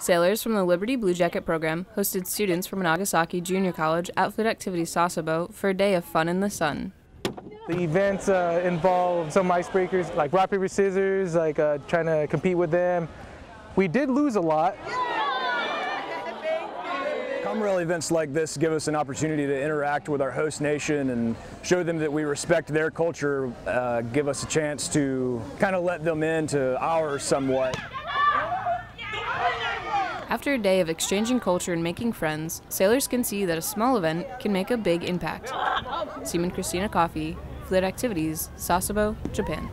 Sailors from the Liberty Bluejacket program hosted students from Nagasaki Junior College at Fleet Activities Sasebo for a day of fun in the sun. The events uh, involve some icebreakers like rock, paper, scissors, like uh, trying to compete with them. We did lose a lot. COMREL events like this give us an opportunity to interact with our host nation and show them that we respect their culture, uh, give us a chance to kind of let them into ours somewhat. After a day of exchanging culture and making friends, sailors can see that a small event can make a big impact. Seaman Christina Coffey, Fleet Activities, Sasebo, Japan.